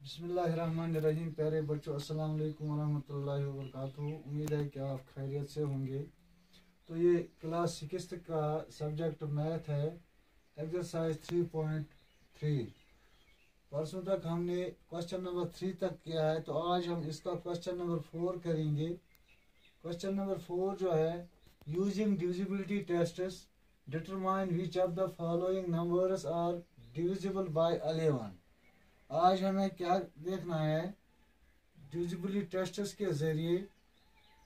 बिस्मिल्लाहिर्रहमानिर्रहीम, प्यारे बच्चों अस्सलाम वालेकुम वरहमतुल्लाहि वबरकातुहू। उम्मीद है कि आप खैरियत से होंगे। तो ये क्लास सिक्स का सब्जेक्ट मैथ है एक्सरसाइज थ्री पॉइंट थ्री परसों तक हमने क्वेश्चन नंबर थ्री तक किया है तो आज हम इसका क्वेश्चन नंबर फोर करेंगे। क्वेश्चन नंबर फोर जो है using divisibility tests determine which of the following numbers are divisible by eleven आज हमें क्या देखना है? डिविजिबिलिटी टेस्ट्स के ज़रिए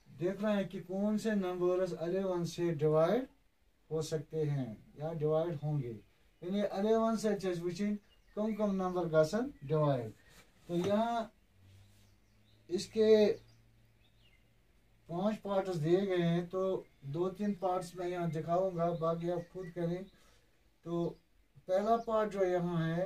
देखना है कि कौन से नंबर्स अलेवन से डिवाइड हो सकते हैं या डिवाइड होंगे। यानी अलेवन से वुचिन कम कम नंबर का गसन डिवाइड तो यहाँ इसके पाँच पार्ट्स दिए गए हैं तो दो तीन पार्ट्स मैं यहाँ दिखाऊँगा, बाकी आप खुद करें। तो पहला पार्ट जो यहाँ है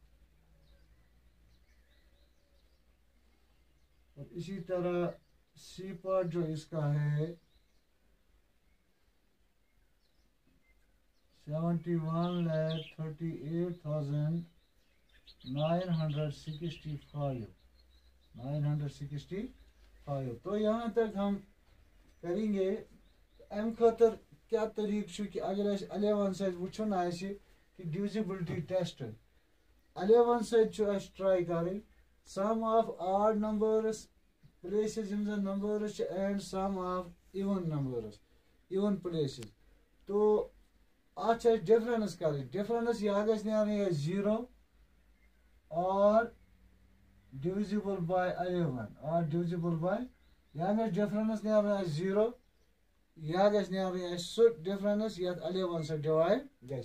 और इसी तरह सी पार्ट जो इसका है seventy one lakh thirty eight thousand nine hundred sixty five nine hundred sixty five तो यहाँ तक हम करेंगे। अम खतर क्या तरीक कि अगर अलेवन सचन कि डिविजिबिलिटी टेस्ट अलेवन सच ट्राई करें odd numbers, places in the numbers, and sum of even numbers. Even places. तो आज डिफरेंस करें डिफरेंस यह गया ज़ीरो और डिविजिबल बाय अलेवन और डिविजिबल बाय यह डिफरेंस नीर ज़ीरो यह नीर सह डिफरेंस ये अलेवन से डिवाइड ग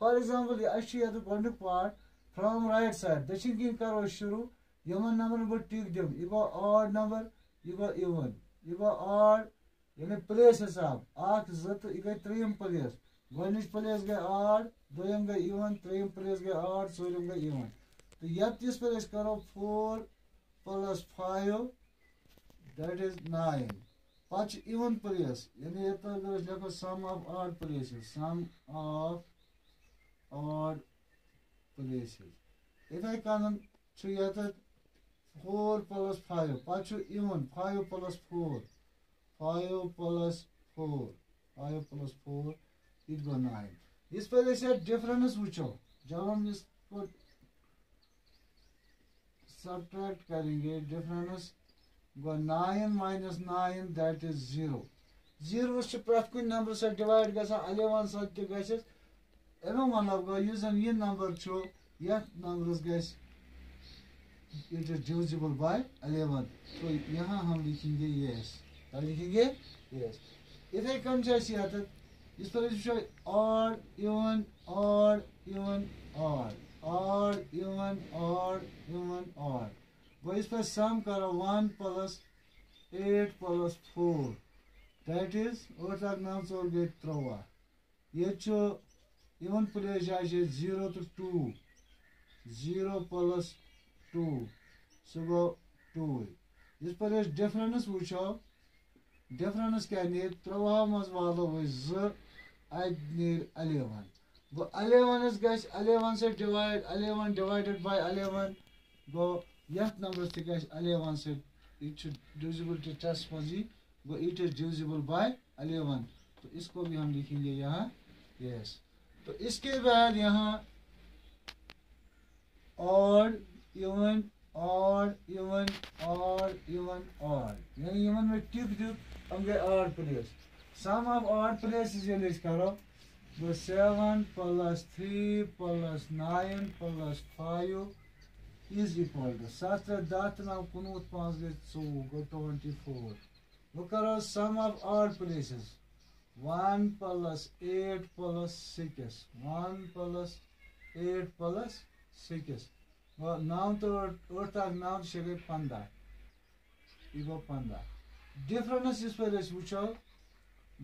फॉर एग्ज़ाम्पल अ गोक पार्ट फ्रॉम राइट साइड दक्षिण किन करो शुरू टिक दिम यह गो ऑड नंबर यह गो इवन यह गो ऑड यानी प्लेस हिसाब अख जो यह गई त्रीम प्लेस गोच प्लेस गई ऑड दोम गई इवन त्रीम प्लेस गई ऑड चूरम गई इवन तो यस पे करो four plus five that is nine पच इवन प्लेस यानी ये लिखो sum of odd places sum of odd places इथे कन फोर प्लस फाइव पे even five plus four five plus four five plus four it गो नाइन इस ऐसे डिफरेंस वो जब हम इसको सब्ट्रैक्ट करेंगे difference go nine minus nine that is zero zero प्रत कुन नंबर से डिवाइड अलेवन सत मतलब गो यह नंबर ये नंबर ग इंटरड्यूजिबल बाय अलेवन तो यहाँ हम लिखेंगे येस क्या लिखेंगे येस इथे कम से ऐसी आदत इस पर और इवन और इवन और और इवन और इवन और. वो इस पर सम करो। One plus eight plus four that is ओट लाख नौ चोर गई त्रोवा ये इवन प्लेस जाए ज़ीरो तो two zero plus two so गो टू इस पर डिफरेंस वो डिफरेंस क्या नीर त्रुवह मज वालो नीर अलेवन गो अलेवन गलेवन से divide eleven divided by eleven गो ये नंबर तक अलेवन से डिविजिबिलिटी टेस्ट मज गो it is divisible by eleven तो इसको भी हम लिखेंगे यहाँ यस तो इसके बाद यहाँ, और even odd even odd even odd यानी इवन में टिक टिक हम गए odd place. Sum of odd places ये लिख करो तो seven plus three plus nine plus five is equal to सत दह नौ कुनवह पाँच गई चौवह गो ट्वेंटी फोर वो करो sum of odd places one plus eight plus six one plus eight plus six Mount ortak Mount şöyle panda. İbo panda. Difference is böyle uçal.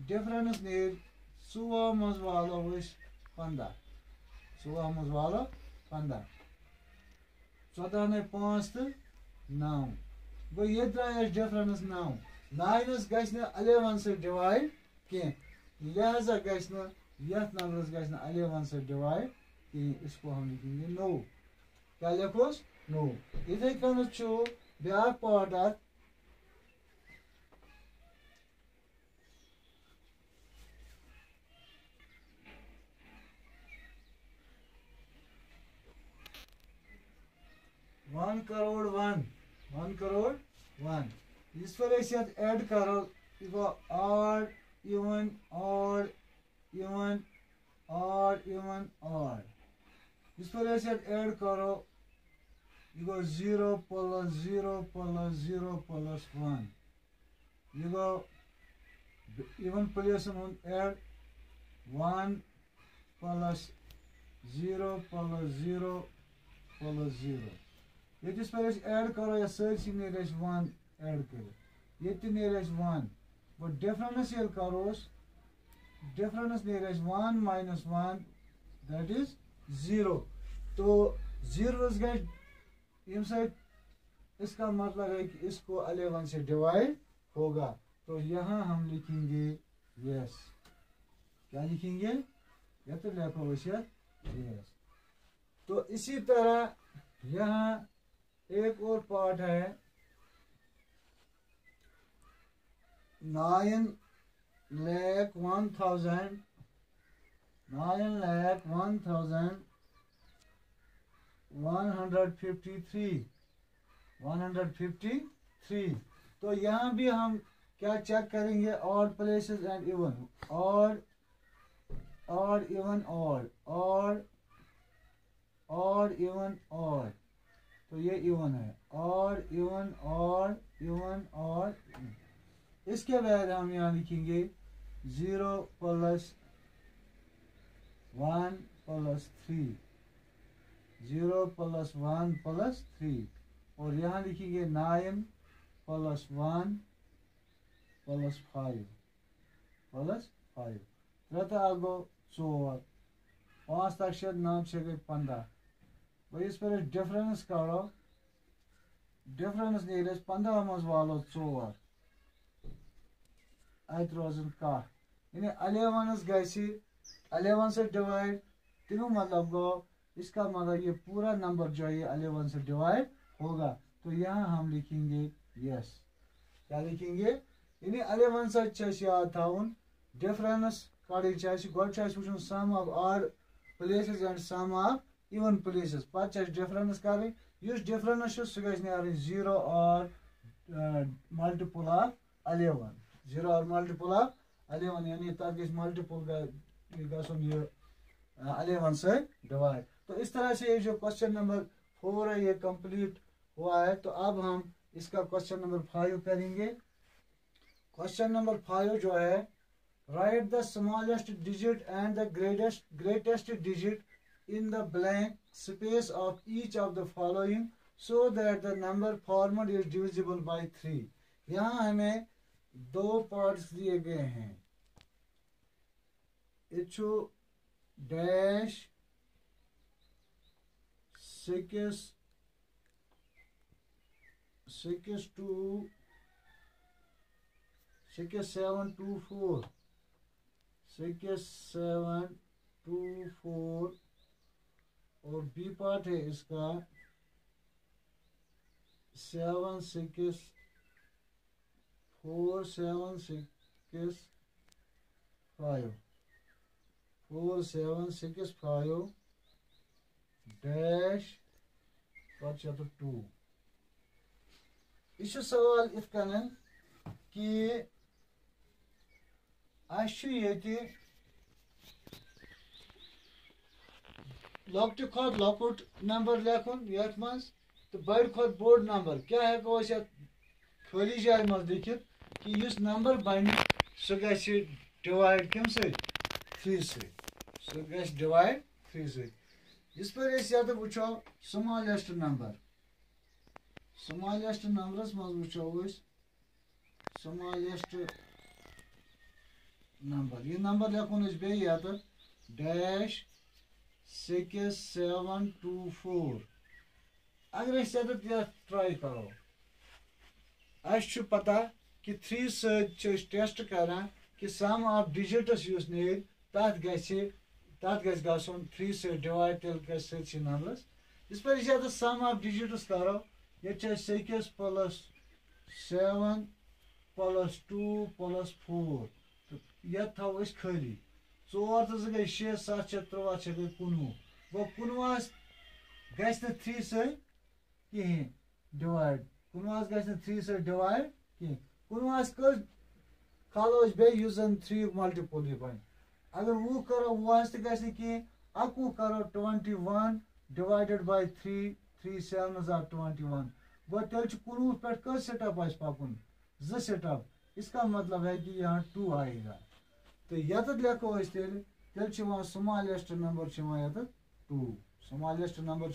Difference ne? Suvamız bağlı iş panda. Suvamız bağlı panda. Çadan ne pastı? Now. Bu yedra yaş difference now. Nine'ız gaçne eleven se divide ki. Lihaza gaçne yet numbers gaçne eleven se divide ki. इसको हम लिखेंगे नौ no. क्या लिखोस नौ इथे कन ब्या part अत one crore one one crore one इस पर ऐड करो। गो odd even odd even odd even odd इस पर ऐड करो यह गो zero plus zero plus zero plus one यह गो even प्लेसन add one plus zero plus zero plus zero Yetis पर ऐड करो या सर्च नेर वन ऐड कर ये नेर वन बट डिफरेंस ये करोस difference Ner one minus one that is zero. तो ज़ीरो गए इसका मतलब है कि इसको अलेवन से डिवाइड होगा। तो यहाँ हम लिखेंगे यस। क्या लिखेंगे? या तो लिखो यस। तो इसी तरह यहाँ एक और पार्ट है। Nine lakh one thousand lakh one thousand one hundred fifty three. One hundred fifty three. तो यहाँ भी हम क्या चेक करेंगे? और प्लेसेस एंड इवन और और इवन और और और इवन और तो ये इवन है। और इवन और इवन और इसके बाद हम यहाँ लिखेंगे। Zero plus one plus three, zero plus one plus three, और यहाँ लिखेंगे nine plus one plus five plus five. त्रे आगो चोर पाँच तक नौ छः गई पंद्रह। इस पर डिफरेंस करो डिफरेंस नीर पंद्रह मज वालो चोर अत रोजन कह यानी अलेवन गि अलेवन से डिवाइड तीनों मतलब गो इसका मतलब ये पूरा नंबर जो है अलेवन से डिवाइड होगा। तो यहाँ हम लिखेंगे यस क्या लिखेंगे? यानी अलेवन से थाउन डिफरेंस कड़ी गोड sum of places and sum of even places पे डिफरेंस डिफरेंस सह ज़ीरो और मल्टीपल ऑफ़ अलेवन ज़ीरो और मल्टीपल ऑफ़ अलेवन यानी ग अलेवन से डिवाइड तो इस तरह से ये जो क्वेश्चन नंबर फोर है, ये कंप्लीट हुआ है। तो अब हम इसका क्वेश्चन नंबर फाइव करेंगे। क्वेश्चन नंबर फाइव जो है write the smallest digit and the greatest greatest digit in the blank space of each of the following so that the number formed is divisible by 3 यहाँ हमें दो parts दिए गए हैं। H dash six six two six seven two four six seven two four और B part है इसका seven six four seven six five four seven six five dash पचहत्तर टू यह सवाल इत कि अस लॉकट खुद लॉकुट नंबर लेखन ये मज तो बड़ खुद बोड़ नंबर, क्या हेको खाली जाय मज लिखित कि नंबर बन सह ग डिवाइड कम थ्री सह ग डिवाइड थ्री सह इस पर ये वो स्मॉलेस्ट नंबर स्मॉलेस्ट नंबरस मज वो smallest number ये number लिखून अस बे यत dash six seven two four अगर अस यत ट्राई करो अस पता कि थ्री सत टेस्ट करान कि सम ऑफ़ डिजिटस युस नेर तथ गि तथ गि गसन थ्री सत डिवाइड तेल गि सत नंबरस इस पर यत सम ऑफ़ डिजिटस करो ये six plus seven plus two plus four तो यह थो खाली चोर तो गई शे सत शे त्रुवा शे गई कुनवु गो कुनवास गस थ्री सहें डिवाइड कुनवास गस थ्री सह डिवाइड कहें कुनवास कस खालो बे जन थ्री मल्टीपल यह बन अगर वह करो वह तो कहें अकु करो twenty one divided by three three seven are twenty one गो तेल कुनवु पे कस सेटअप आज पकुन जो सेटअप इसका मतलब है कि यहाँ टू आएगा। तो यत लेखो तेल तेल स्मॉलेस्ट नंबर यत टू स्मॉलेस्ट नंबर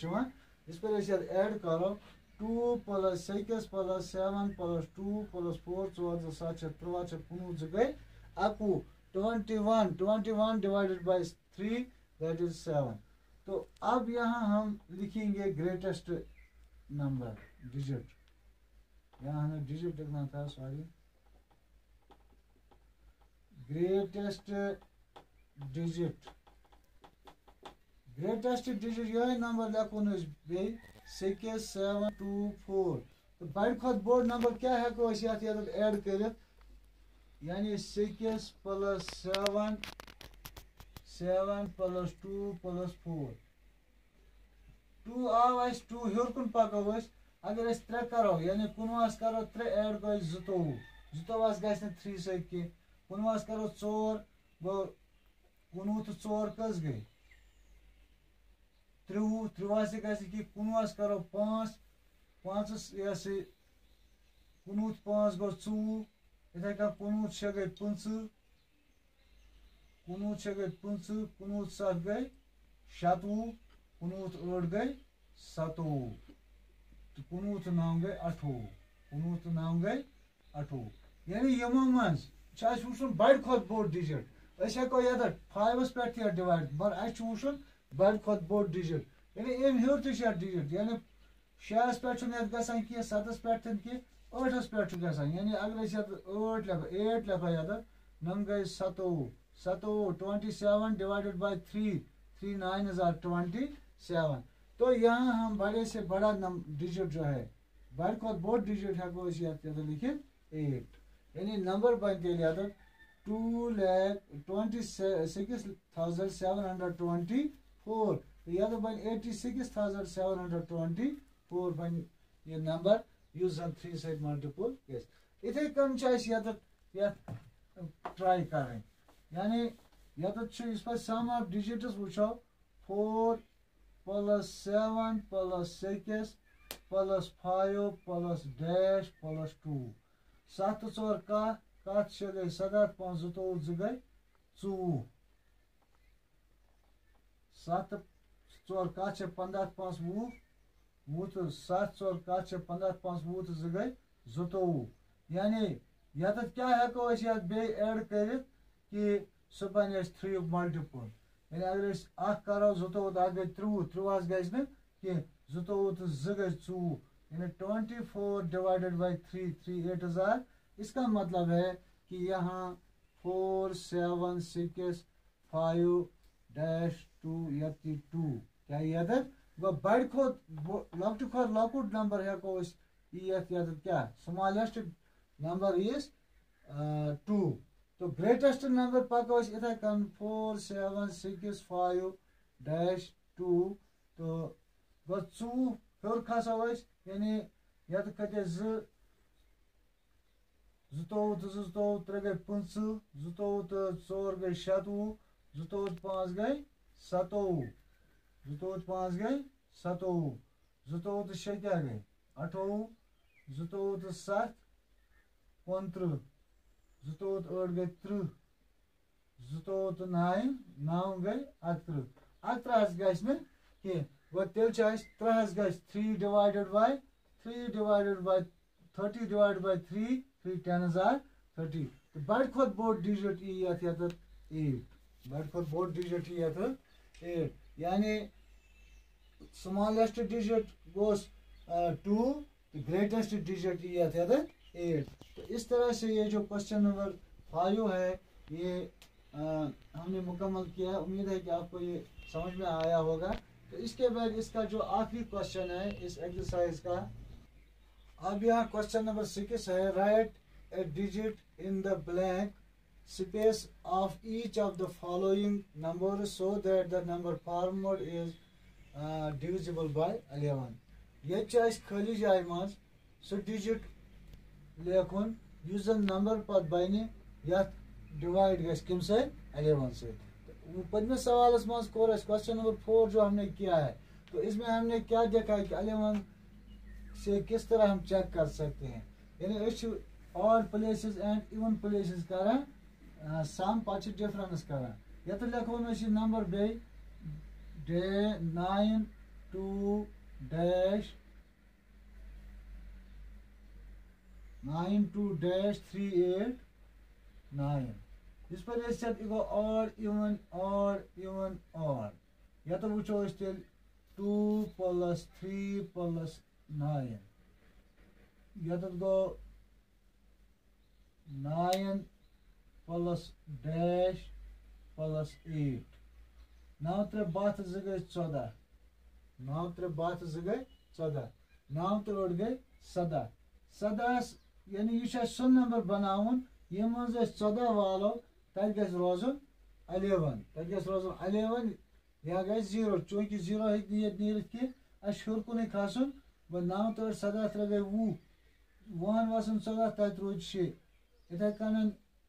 इस पर ऐड करो। Two plus six plus seven plus two plus four चौर सत त्रुवा कुनवु जो गई अकु twenty one twenty one divided by three that is seven तो अब यहाँ हम लिखेंगे ग्रेटेस्ट नंबर डिजिट यहाँ हमें डिजिट लिखना था sorry greatest digit greatest digit यह नंबर लेकुन बे सिक्स सेवन टू फोर तो बड़ खुद बोड़ नंबर क्या हेको एड कर. यानी six plus seven seven plus two plus four. Two आव टू हर कुन पको अगर त्रे करो, यानी कुनवास करो, त्रे ऐड गो जुतोवु जुतोवस गस थ्री सह कुनवास करो चोर, गो कुनवु तो चोर कस गई त्रिवु त्रिवास कि कुनवास करो पाँच पाँचस यह कुनवु पाँच गो चौवु पंच कुनवु शे गई पंच कुनवु सत गई शतवु कुनवु ठ गई सतवु तो कुनवु तो नौ गई अठवु कुनवु तो नौ गई अठवु यानी यमो बड़ बोड़ डिजिट ये फाइवस पे डिजिट यानी अम हर तह डिजिट यानी शेस पे गसान कह सतस पे कह ठस पे यानी अगर ठ लिखो एट लिखो ये नम गई सतोवु सतोवु twenty seven divided by three three nine हज़ार ट्वेंटी सेवन तो यहाँ हम बड़े से बड़ा नम डिजिट जो है बड़ खुद बोड़ डिजिट हेको लिखित एट यानी नंबर बन तेल आता two lakh twenty six thousand seven hundred twenty four या तो बन eighty six thousand seven hundred twenty four बन ये नंबर थ्री साइड मल्टीपल तो तो सम ऑफ़ डिजिट्स वो four plus seven plus six plus five plus dash plus two चोर कह सदह पाँच जतोवु जो गई चौवु सत चोर कत पंद्रह पाँच वु वु तो सत चोर कत पंद्रह पाँच वु तो जो गई जतोवु यानी यत क्या हेको बे ऐड कर कि सह बन थ्री मल्टीपल यानी अगर अख करो जतोवु तो अख गई त्रुवु त्रुवस गज कह जतोवु तो जो गई चौवु यानी twenty four divided by three three eight हज़ार इसका मतलब है कि यहाँ four seven six five dash two यति टू क्या यद गो बड़ खो लकट खो लकुट नंबर हेको यद क्या स्मॉलेस्ट नंबर इज़ टू तो ग्रेटेस्ट नंबर पको इथे कन four seven six five dash two तो गो चू हर खसो यानी यत खते जतोवु तो जतोवु त्रे गई पंच जतोवु तो चोर गई शतवु जतोवु पाँच गई सतोवु जतोवु पाँच गई सतोवु जतोवु तो शे क्या गई अठोवु जतोवु तो सत पंत्रह जतोवु तो गई त्रुह जतोवु तो नाइन नौ गई अकत्रह अकत्रह गि कह गो तेल त्रहस गि three divided by three divided by thirty divided by three three ten are thirty तो बड़ खुद बोट डिजिट यी यथ यथ एट बड़ खुद बोट डिजिट यी एट यानी स्मॉलेस्ट डिजिट गोस टू ग्रेटेस्ट डिजिट यी यथ यथ एट तो इस तरह से ये जो क्वेश्चन नंबर फाइव है ये आ, हमने मुकम्मल किया। उम्मीद है कि आपको ये समझ में आया होगा। तो इसके बाद इसका जो आखिरी क्वेश्चन है इस एक्सरसाइज का। अब यहाँ क्वेश्चन नंबर सिक्स है write a digit in the blank space each of the following number so that the number formed is divisible by eleven ये खाली जाए मज सो डिजिट लेखुन नंबर पत बन यथ डिवाइड गम सलेवन से पदमे सवाल मज क्वेश्चन नंबर फोर जो हमने किया है तो इसमें हमने क्या देखा है अलेवन से किस तरह हम चेक कर सकते हैं? Odd places and even places कर सम पे डिफरेंस कर ये लिखो नंबर बे day nine two dash nine two dash three eight nine इस पर गो odd even odd even odd या तो वो तेल two plus three plus nine यत गो nine plus dash plus eight नौ त्रे बहत् जि गई चौदह नौ त्रे बहत् जि गई चौदह नौ तो अठ गई सदह सदह यानी यह सो नंबर बना ये चौदह वालो तथ ग रोजन अलेवन तथ ग रोजन अलेवन यह गई ज़ीरो चूँकि ज़ीरो हे नीर कह हूर कुन खसन वह नौ तो अठ सदह त्रे गई वह वहन वसन चौदह तथ रोज शे इथे कन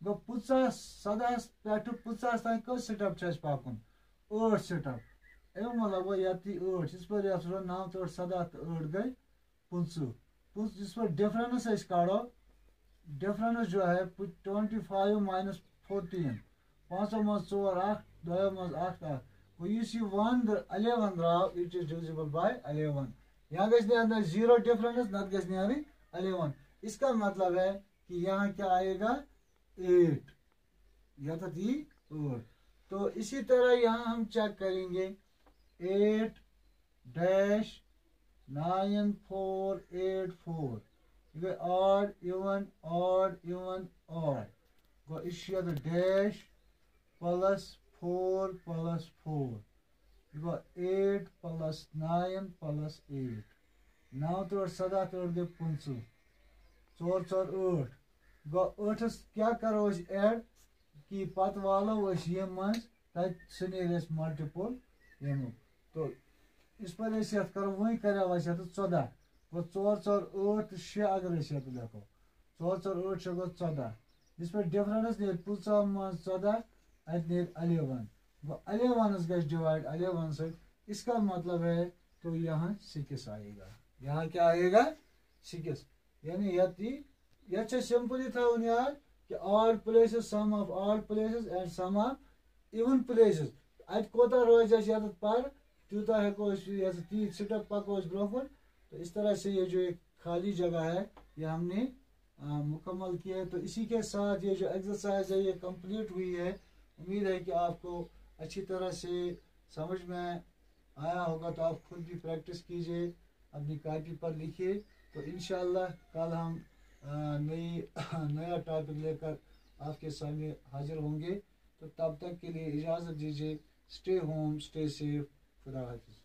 गो पचास सदह पे पचास पाकुन ठ स्टेप अम मतलब गो ये ठ इस पर नौ तो ठ गई पंचु इस पर डिफरेंस काड़ो डिफरेंस जो है ट्वेंटी फाइव माइनस फोर्टीन पाँचों मज चोर दो मज one eleven द्राव it is divisible by eleven यहाँ गंदर ज़ीरो डिफरेंस नत गई अलेवन इसका मतलब है कि यहाँ क्या आएगा एट यह तो थी एट तो इसी तरह यहाँ हम चेक करेंगे। Eight dash nine four, eight four. Odd even odd even odd गो issue dash plus four plus four. गो eight plus nine plus eight. नौ त्रोट सदा त्रोट गए पंचु चोर चोर ठ गठस क्या करो एड कि पत वालो ये मज तत मल्टीपल यमुक तो इस पर करो वही करो चौदह गो चोर ठ शे अगर लिखो चोर चोर ठ गो चौदह इस पर डिफरेंस नीर पुचा मज चौदह अत नीर अलेवन गो अलेवन गज डिवाइड अलेवन से इसका मतलब है तो यहाँ सिक्स आएगा यहाँ क्या आएगा सिक्स यानी यह यह सिंपली थवन याद कि odd places sum of odd places and sum of even places अत कोता रोज ये पर तूता हेको तीत स्टेप पको ब्रो तो इस तरह से ये जो एक खाली जगह है ये हमने मुकम्मल किया है तो इसी के साथ ये जो एक्सरसाइज है ये कंप्लीट हुई है उम्मीद है कि आपको अच्छी तरह से समझ में आया होगा तो आप खुद भी प्रैक्टिस कीजिए अपनी कापी पर लिखिए तो इन कल हम नई, नया टॉपिक लेकर आपके सामने हाजिर होंगे। तो तब तक के लिए इजाज़त दीजिए। स्टे होम स्टे सेफ़ खुदा हाफिज़।